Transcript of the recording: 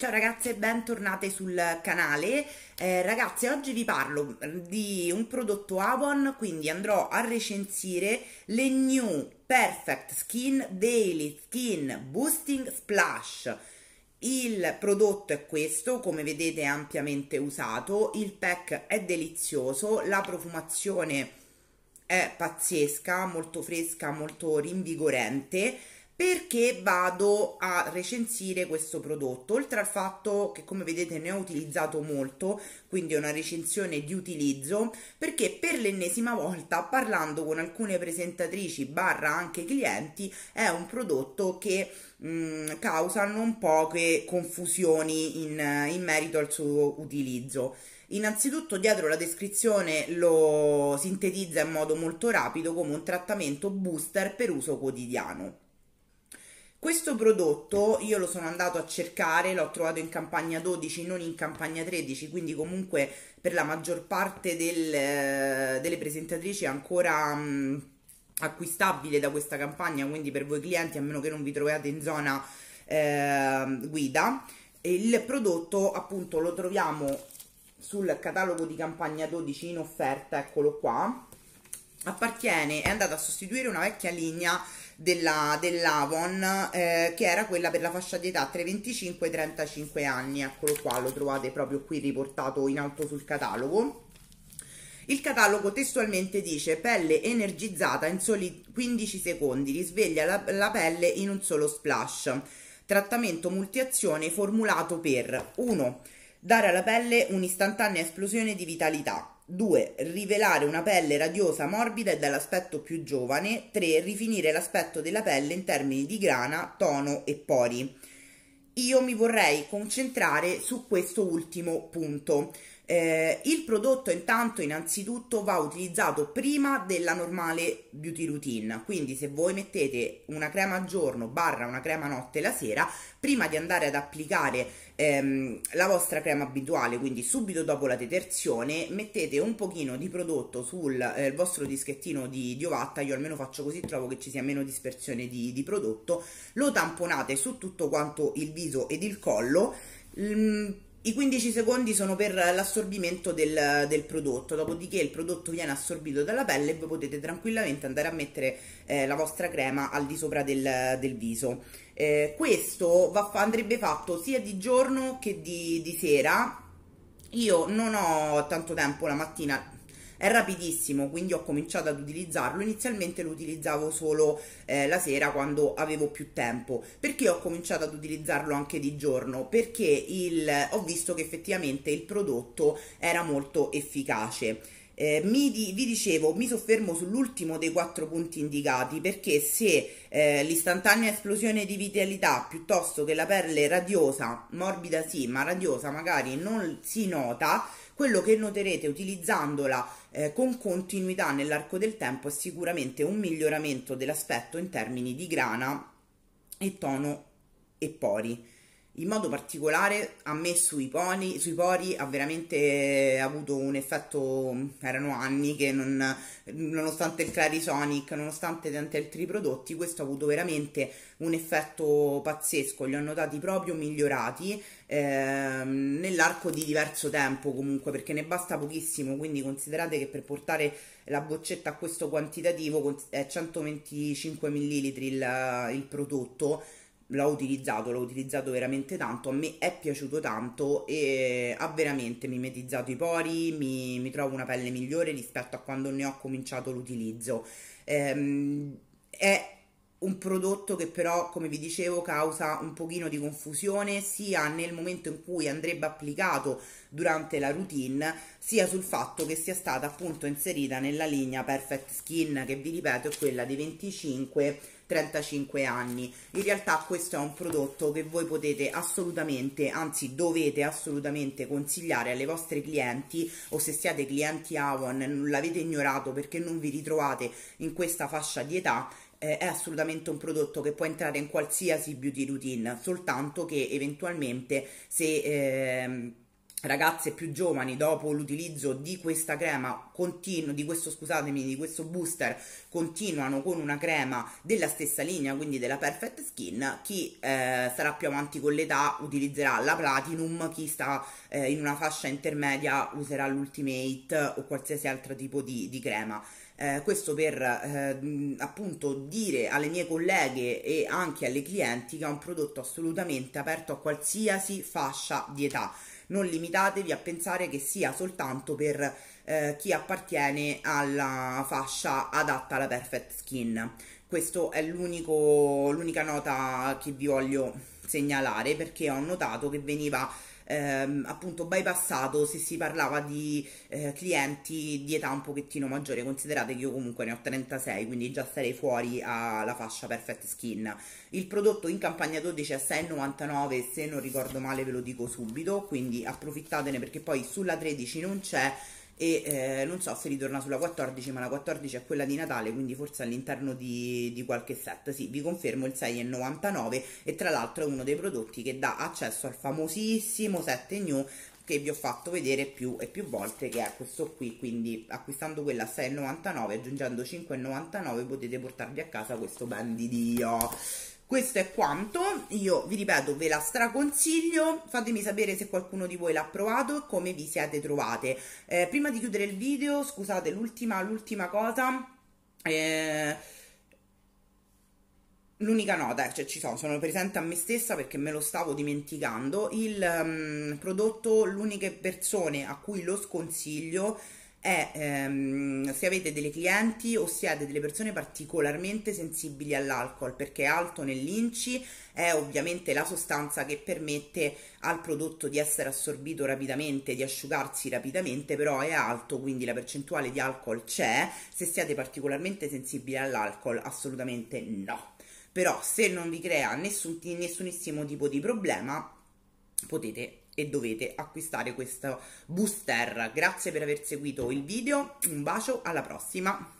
Ciao ragazze, bentornate sul canale. Eh, ragazze, oggi vi parlo di un prodotto Avon, quindi andrò a recensire le New Perfect Skin Daily Skin Boosting Splash. Il prodotto è questo, come vedete è ampiamente usato, il pack è delizioso, la profumazione è pazzesca, molto fresca, molto rinvigorente perché vado a recensire questo prodotto oltre al fatto che come vedete ne ho utilizzato molto quindi è una recensione di utilizzo perché per l'ennesima volta parlando con alcune presentatrici barra anche clienti è un prodotto che mh, mm, causa non poche confusioni in, in merito al suo utilizzo Innanzitutto dietro la descrizione lo sintetizza in modo molto rapido come un trattamento booster per uso quotidiano. Questo prodotto io lo sono andato a cercare, l'ho trovato in campagna 12, non in campagna 13, quindi comunque per la maggior parte del, eh, delle presentatrici è ancora mh, acquistabile da questa campagna, quindi per voi clienti, a meno che non vi troviate in zona eh, guida. Il prodotto appunto lo troviamo sul catalogo di campagna 12 in offerta, eccolo qua. Appartiene, è andato a sostituire una vecchia linea della, dell'Avon eh, che era quella per la fascia di età tra i 25 e i 35 anni. Eccolo qua lo trovate proprio qui riportato in alto sul catalogo. Il catalogo testualmente dice pelle energizzata in soli 15 secondi risveglia la, la pelle in un solo splash. Trattamento multiazione formulato per 1 dare alla pelle un'istantanea esplosione di vitalità 2. Rivelare una pelle radiosa, morbida e dall'aspetto più giovane. 3. Rifinire l'aspetto della pelle in termini di grana, tono e pori. Io mi vorrei concentrare su questo ultimo punto. Eh, il prodotto intanto innanzitutto va utilizzato prima della normale beauty routine, quindi se voi mettete una crema al giorno barra una crema notte la sera, prima di andare ad applicare ehm, la vostra crema abituale, quindi subito dopo la detersione, mettete un pochino di prodotto sul eh, vostro dischettino di, di, ovatta, io almeno faccio così, trovo che ci sia meno dispersione di, di prodotto, lo tamponate su tutto quanto il viso ed il collo, i 15 secondi sono per l'assorbimento del, del, prodotto, dopodiché il prodotto viene assorbito dalla pelle e voi potete tranquillamente andare a mettere eh, la vostra crema al di sopra del, del viso. Eh, questo va, andrebbe fatto sia di giorno che di, di sera. Io non ho tanto tempo la mattina, è rapidissimo quindi ho cominciato ad utilizzarlo. Inizialmente lo utilizzavo solo eh, la sera quando avevo più tempo. Perché ho cominciato ad utilizzarlo anche di giorno? Perché il, ho visto che effettivamente il prodotto era molto efficace. Eh, di, vi dicevo, mi soffermo sull'ultimo dei quattro punti indicati perché se eh, l'istantanea esplosione di vitalità piuttosto che la pelle radiosa, morbida sì, ma radiosa magari non si nota, quello che noterete utilizzandola eh, con continuità nell'arco del tempo è sicuramente un miglioramento dell'aspetto in termini di grana e tono e pori in modo particolare a me sui, poni, sui pori ha veramente avuto un effetto, erano anni che non, nonostante il Clarisonic, nonostante tanti altri prodotti, questo ha avuto veramente un effetto pazzesco, li ho notati proprio migliorati ehm, nell'arco di diverso tempo comunque, perché ne basta pochissimo, quindi considerate che per portare la boccetta a questo quantitativo è 125 ml il, il prodotto, l'ho utilizzato, l'ho utilizzato veramente tanto, a me è piaciuto tanto e ha veramente mimetizzato i pori, mi, mi trovo una pelle migliore rispetto a quando ne ho cominciato l'utilizzo. Ehm, è un prodotto che però, come vi dicevo, causa un pochino di confusione sia nel momento in cui andrebbe applicato durante la routine, sia sul fatto che sia stata appunto inserita nella linea Perfect Skin, che vi ripeto è quella di 25 35 anni. In realtà questo è un prodotto che voi potete assolutamente, anzi dovete assolutamente consigliare alle vostre clienti o se siete clienti Avon non l'avete ignorato perché non vi ritrovate in questa fascia di età eh, è assolutamente un prodotto che può entrare in qualsiasi beauty routine, soltanto che eventualmente se... Eh, ragazze più giovani dopo l'utilizzo di questa crema continuo di questo scusatemi di questo booster continuano con una crema della stessa linea quindi della perfect skin chi eh, sarà più avanti con l'età utilizzerà la platinum chi sta eh, in una fascia intermedia userà l'ultimate o qualsiasi altro tipo di, di crema. Eh, questo per eh, appunto dire alle mie colleghe e anche alle clienti che è un prodotto assolutamente aperto a qualsiasi fascia di età non limitatevi a pensare che sia soltanto per eh, chi appartiene alla fascia adatta alla perfect skin. Questa è l'unica nota che vi voglio segnalare perché ho notato che veniva ehm, appunto bypassato se si parlava di eh, clienti di età un pochettino maggiore. Considerate che io comunque ne ho 36 quindi già sarei fuori alla fascia perfect skin. Il prodotto in campagna 12 è 6,99 se non ricordo male ve lo dico subito quindi approfittatene perché poi sulla 13 non c'è e eh, non so se ritorna sulla 14 ma la 14 è quella di Natale quindi forse all'interno di, di, qualche set. Sì vi confermo il 6,99 e tra l'altro è uno dei prodotti che dà accesso al famosissimo 7 new che vi ho fatto vedere più e più volte che è questo qui. Quindi acquistando quella a 6,99 aggiungendo 5,99 potete portarvi a casa questo ben di Dio questo è quanto, io vi ripeto ve la straconsiglio, fatemi sapere se qualcuno di voi l'ha provato e come vi siete trovate. Eh, prima di chiudere il video, scusate, l'ultima, l'ultima cosa... Eh, L'unica nota, cioè ci sono, sono presente a me stessa perché me lo stavo dimenticando, il um, prodotto, l'unica persone a cui lo sconsiglio è ehm, se avete delle clienti o siete delle persone particolarmente sensibili all'alcol perché alto nell'inci è ovviamente la sostanza che permette al prodotto di essere assorbito rapidamente, di asciugarsi rapidamente, però è alto, quindi la percentuale di alcol c'è. Se siete particolarmente sensibili all'alcol, assolutamente no. Però se non vi crea nessun, nessunissimo tipo di problema, potete e dovete acquistare questo booster. Grazie per aver seguito il video, un bacio, alla prossima!